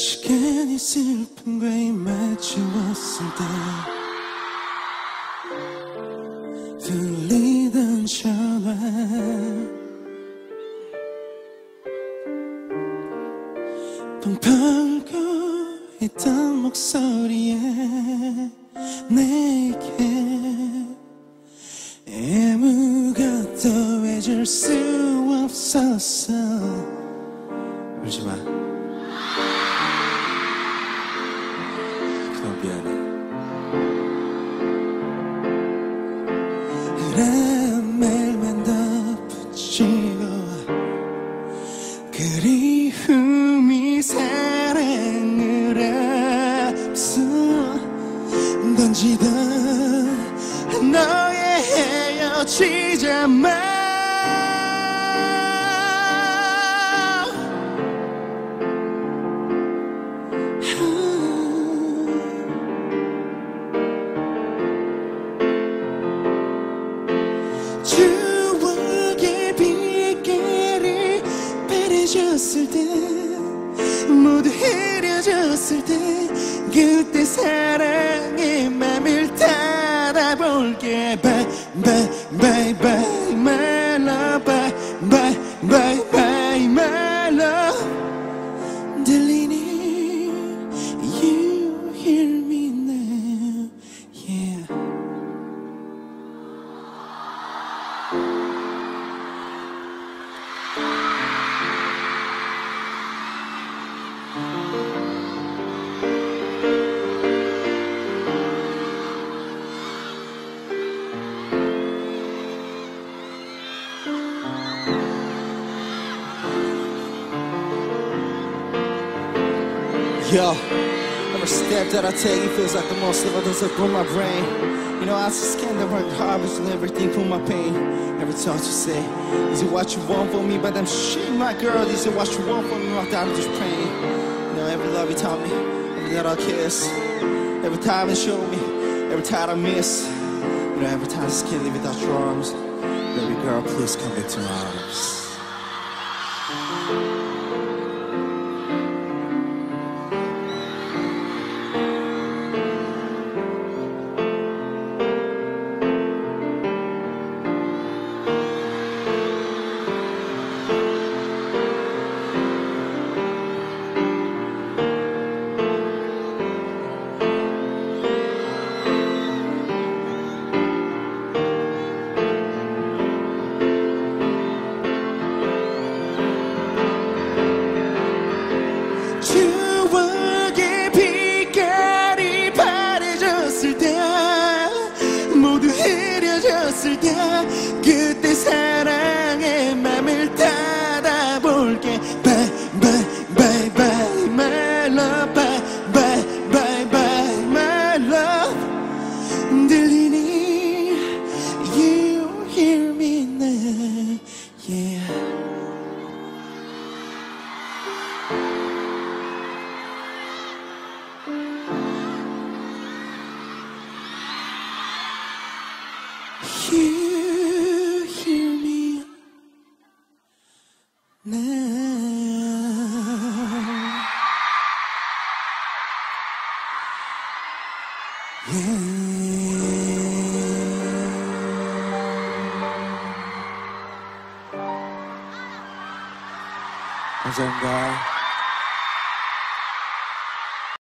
이 슬픔과 맞추었을 때 들리던 전화. 펑펑 거했던 목소리에 내게 아무것도 해줄 수 없었어 울지마 그 바래졌을 때 모두 흐려졌을 때 그때 사랑의 맘을 따라볼게 Bye bye bye bye my love Bye bye bye bye Yo, every step that I take it feels like the most of others that through my brain. You know, I just can't work hard, you everything for my pain. Every thought you say, is it what you want for me? But I'm shit, my girl, is it what you want for me? My I'm just praying. You know, every love you taught me, every that I kiss, every time you show me, every time I miss. You know, every time I just can't live without your arms. Baby girl, please come back to my arms. 흐려졌을 때 감사합니다.